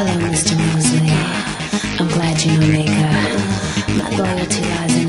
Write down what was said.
Hello, Mr. Mosley. I'm glad you know Maker. Uh, my loyalty lies in.